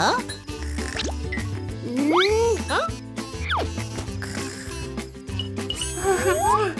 어? 음, 어?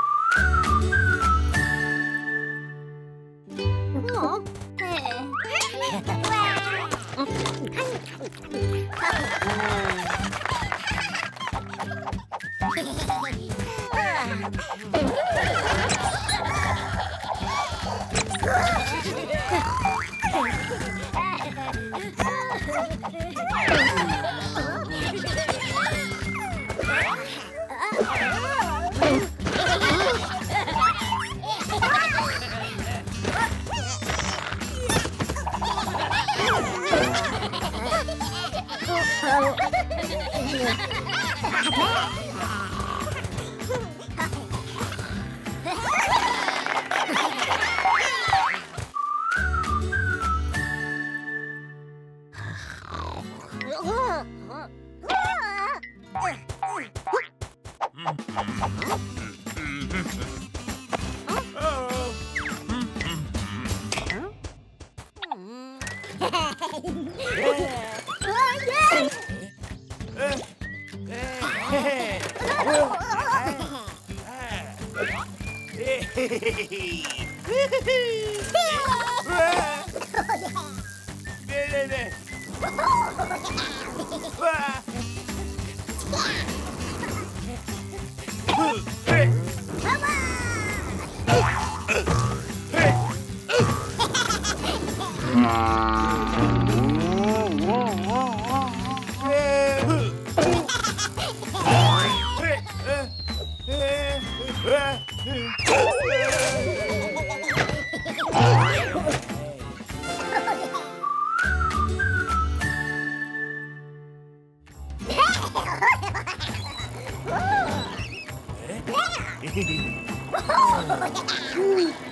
Huh? Ah. Oh, yeah! Ah. Hehehe